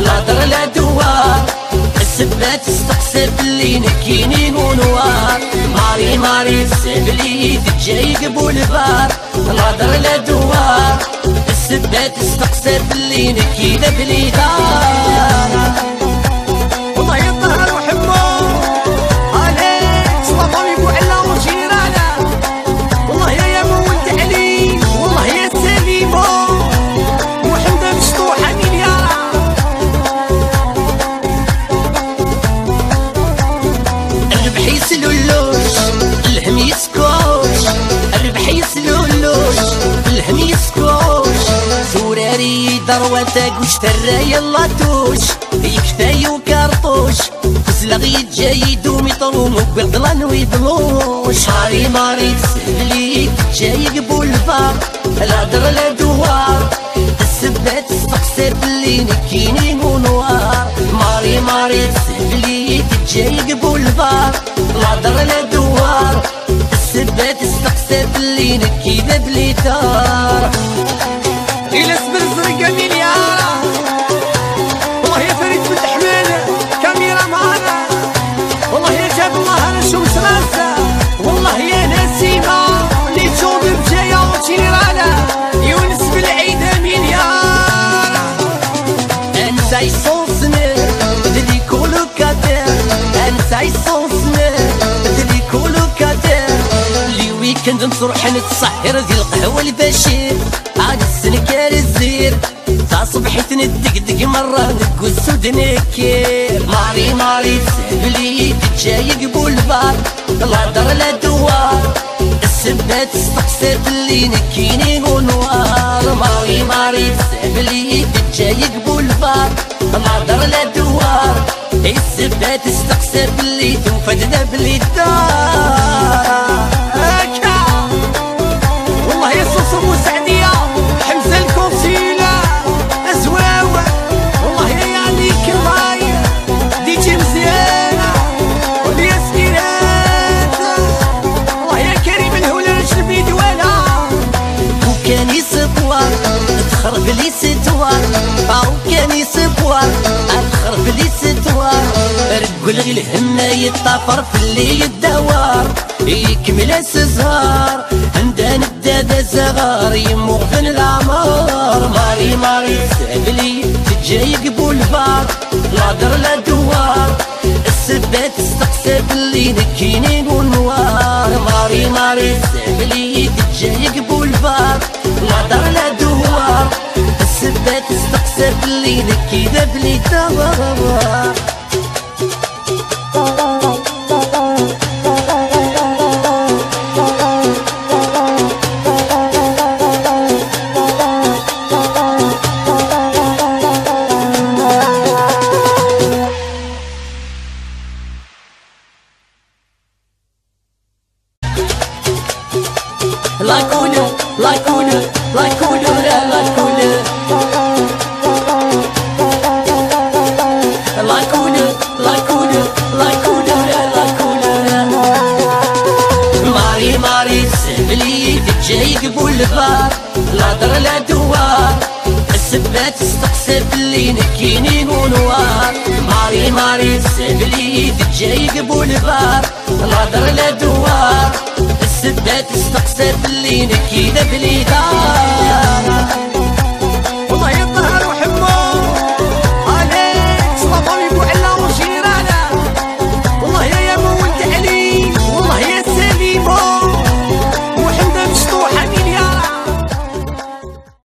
لا در لا دوار السبات استقصد اللي نكيني ونوار ماري ماري سهبلي جاي قبول البار. لا در لا دوار. السبات استقصد اللي نكيني بلي دروتك وش ترى؟ يلا توش يكتاي وكارطوش تسلغ يتجايد وميطروم وبغضلان ويضلوش ماري ماري تسهلي جاي قبول البار الهدر لا دوار. السبات تستقصر اللي نكيني ونوار ماري ماري تسهلي جاي قبول البار الهدر لا دوار. السبات تستقصر اللي نكي بلي دار Eles bir zırga mini ويكند نروح نتسحر ذي القهوة البشير. عاد السنكار الزير. تاع صبحي ندقدق مرة نقول سود نكير. ماري ماري تسهبلي قبول بار. لا در لا دوار. السبات استقصد اللي نكيني ونوار. ماري ماري تسهبلي قبول بار. لا در لا دوار. السبات استقصد اللي توفدنا بلي دار غي الهمة يطافر في اللي يدوار يكمل السزهار عندنا الدادة صغار يمغفن العمار ماري ماري سابلي تجاي قبول بار لا در لا دوار. السبات استقصد اللي نكيني ونوار ماري ماري سابلي تجاي قبول بار لا در لا دوار. السبات استقصد اللي نكي بلي دوار. لا يكون لا يكون لا يكون قبول البار لا در لا دوار. السبات استقصد اللي نكيني ونوار ماري ماري سهبلي جاي قبول البار لا در لا دوار. السبات استقصد اللي نكي بلي دار